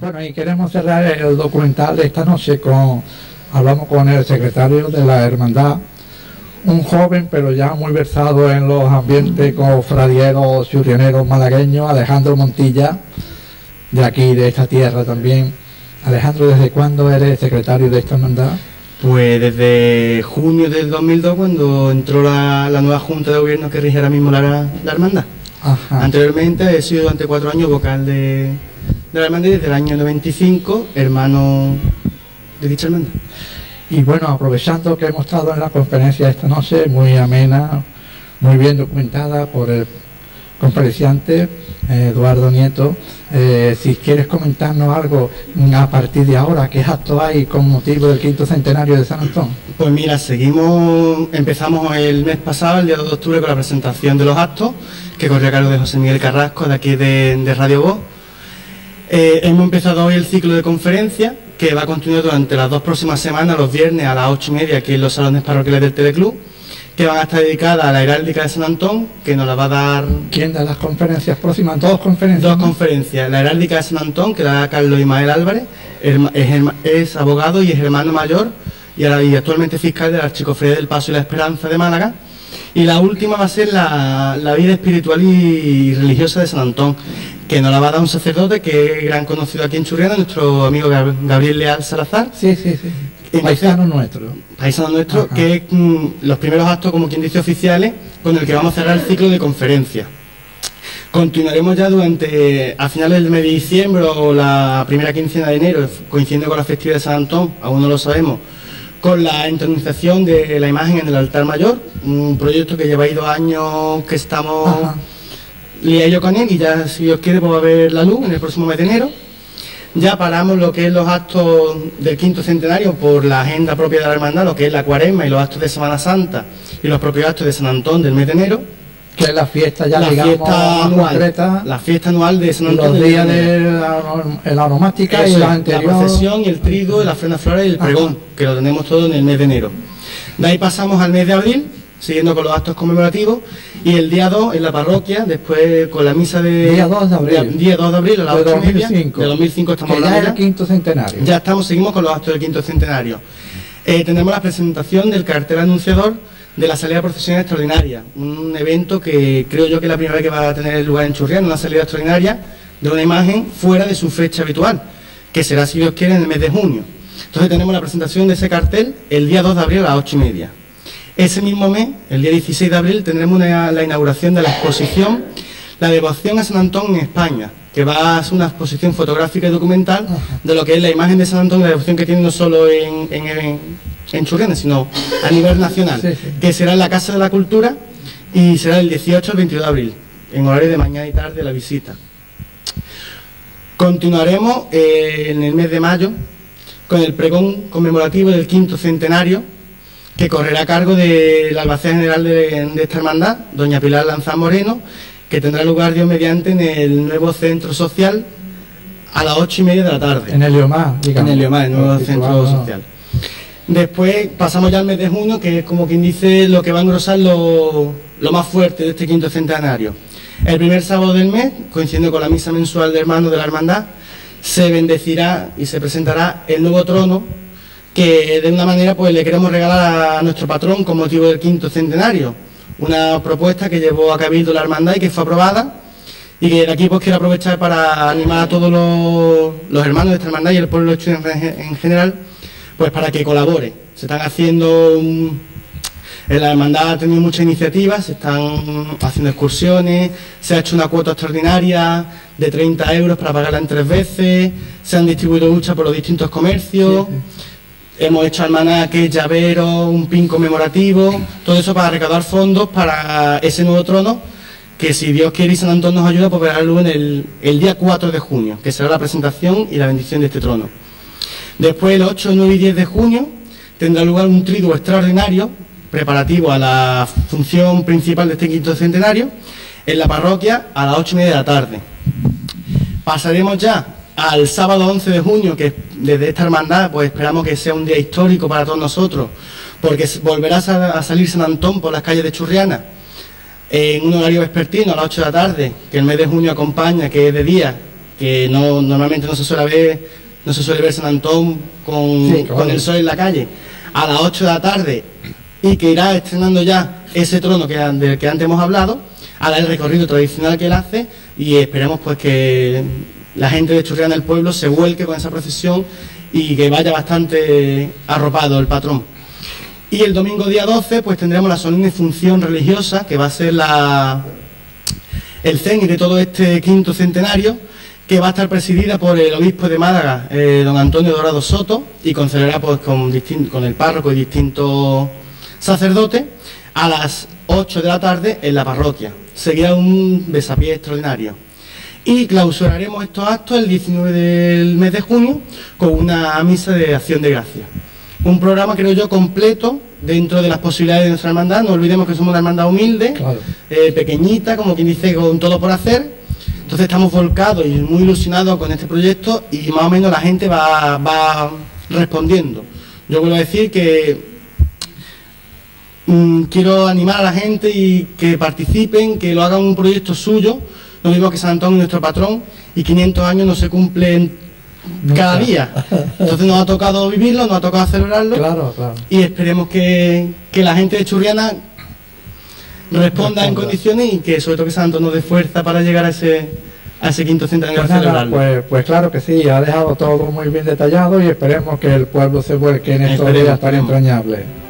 Bueno, y queremos cerrar el documental de esta noche con, hablamos con el secretario de la hermandad, un joven pero ya muy versado en los ambientes cofradieros, churrioneros malagueños, Alejandro Montilla, de aquí, de esta tierra también. Alejandro, ¿desde cuándo eres secretario de esta hermandad? Pues desde junio del 2002, cuando entró la, nueva Junta de Gobierno que rige ahora mismo la, la hermandad. Anteriormente he sido durante cuatro años vocal de, de la hermandad desde el año 95 hermano de dicha hermandad. Y bueno, aprovechando que hemos estado en la conferencia esta noche, muy amena, muy bien documentada por el conferenciante eh, Eduardo Nieto, eh, si quieres comentarnos algo a partir de ahora, ¿qué acto hay con motivo del quinto centenario de San Antón? Pues mira, seguimos, empezamos el mes pasado, el día 2 de octubre, con la presentación de los actos, que corrió a cargo de José Miguel Carrasco, de aquí de, Radio Voz. Eh, hemos empezado hoy el ciclo de conferencias, que va a continuar durante las dos próximas semanas, los viernes a las ocho y media, aquí en los salones parroquiales del Teleclub que van a estar dedicadas a la heráldica de San Antón, que nos la va a dar... ¿Quién da las conferencias próximas? ¿Dos conferencias? Dos conferencias. La heráldica de San Antón, que la da Carlos Ismael Álvarez, es, abogado y es hermano mayor y, actualmente fiscal de la Archicofradía del Paso y la Esperanza de Málaga. Y la última va a ser la, vida espiritual y religiosa de San Antón, que nos la va a dar un sacerdote que es gran conocido aquí en Churriana, nuestro amigo Gabriel Leal Salazar. Sí, sí, sí paisano nuestro. Paisano nuestro, que es mm, los primeros actos, como quien dice, oficiales, con el que vamos a cerrar el ciclo de conferencias. Continuaremos ya durante, a finales del mes de diciembre o la primera quincena de enero, coincidiendo con la festividad de San Antón, aún no lo sabemos, con la entronización de la imagen en el altar mayor, un proyecto que lleva dos años que estamos liados con él y ya, si Dios quiere, pues va a ver la luz en el próximo mes de enero ya paramos lo que es los actos del quinto centenario por la agenda propia de la hermandad, lo que es la cuaresma y los actos de Semana Santa y los propios actos de San Antón del mes de enero. Que es la fiesta ya la fiesta anual, la fiesta anual de San Antón. Los días de la, aromática y la anterior. La procesión, el trigo, la ofrenda floral y el pregón, que lo tenemos todo en el mes de enero. De ahí pasamos al mes de abril, siguiendo con los actos conmemorativos, y el día 2 en la parroquia, después con la misa de... Día 2 de abril. Día 2 de abril, a las 8 2005. de 2005 estamos hablando ya. el quinto centenario. Ya estamos, seguimos con los actos del quinto centenario. Eh, tenemos la presentación del cartel anunciador de la salida de procesión extraordinaria, un evento que creo yo que es la primera vez que va a tener lugar en Churrián, una salida extraordinaria de una imagen fuera de su fecha habitual, que será, si Dios quiere, en el mes de junio. Entonces tenemos la presentación de ese cartel el día 2 de abril a las 8 y media. Ese mismo mes, el día 16 de abril, tendremos la inauguración de la exposición La devoción a San Antón en España, que va a ser una exposición fotográfica y documental de lo que es la imagen de San Antón, la devoción que tiene no solo en, en, Churrenes, sino a nivel nacional, que será en la Casa de la Cultura y será el 18 al 22 de abril, en horario de mañana y tarde la visita. Continuaremos eh, en el mes de mayo con el pregón conmemorativo del quinto centenario que correrá a cargo del albacea general de, esta hermandad, doña Pilar Lanzán Moreno, que tendrá lugar Dios mediante en el nuevo centro social a las ocho y media de la tarde. En el Leomar, digamos. En el Leomar, el nuevo centro social. Después pasamos ya al mes de junio, que es como quien dice lo que va a engrosar lo, lo más fuerte de este quinto centenario. El primer sábado del mes, coincidiendo con la misa mensual de hermanos de la hermandad, se bendecirá y se presentará el nuevo trono que de una manera pues le queremos regalar a nuestro patrón con motivo del quinto centenario. Una propuesta que llevó a Cabildo la Hermandad y que fue aprobada y que de aquí pues quiero aprovechar para animar a todos los, hermanos de esta hermandad y el pueblo en general pues para que colabore. Se están haciendo... en la hermandad ha tenido muchas iniciativas, se están haciendo excursiones, se ha hecho una cuota extraordinaria de 30 euros para pagarla en tres veces, se han distribuido muchas por los distintos comercios. Hemos hecho almanaques, llaveros, un pin conmemorativo, todo eso para recaudar fondos para ese nuevo trono, que si Dios quiere y San Antón nos ayuda, pues verá luz en el, día 4 de junio, que será la presentación y la bendición de este trono. Después, el 8, 9 y 10 de junio, tendrá lugar un triduo extraordinario, preparativo a la función principal de este quinto centenario, en la parroquia a las 8 y media de la tarde. Pasaremos ya al sábado 11 de junio, que desde esta hermandad pues esperamos que sea un día histórico para todos nosotros, porque volverá a salir San Antón por las calles de Churriana en un horario vespertino a las 8 de la tarde, que el mes de junio acompaña, que es de día, que no normalmente no se suele ver, no se suele ver San Antón con, con el sol en la calle, a las 8 de la tarde y que irá estrenando ya ese trono que, del que antes hemos hablado, hará el recorrido tradicional que él hace y esperemos pues que la gente de Churriana del pueblo se vuelque con esa procesión y que vaya bastante arropado el patrón. Y el domingo día 12 pues tendremos la solemne función religiosa que va a ser la, el CENI de todo este quinto centenario que va a estar presidida por el obispo de Málaga, eh, don Antonio Dorado Soto, y concederá pues, con, con el párroco y distintos sacerdotes a las 8 de la tarde en la parroquia. Seguirá un besapié extraordinario. Y clausuraremos estos actos el 19 del mes de junio con una misa de acción de gracia. Un programa, creo yo, completo dentro de las posibilidades de nuestra hermandad. No olvidemos que somos una hermandad humilde, eh, pequeñita, como quien dice, con todo por hacer. Entonces estamos volcados y muy ilusionados con este proyecto y más o menos la gente va, va respondiendo. Yo vuelvo a decir que Mm, quiero animar a la gente y que participen, que lo hagan un proyecto suyo. Lo mismo que San Antonio es nuestro patrón y 500 años no se cumplen cada día. Entonces nos ha tocado vivirlo, nos ha tocado celebrarlo. Y esperemos que, la gente de Churriana responda, en condiciones y que sobre todo que San Antonio nos dé fuerza para llegar a ese, a ese quinto centenario pues, celebrarlo. Pues, pues, claro que sí, ha dejado todo muy bien detallado y esperemos que el pueblo se vuelque en estos días tan entrañables.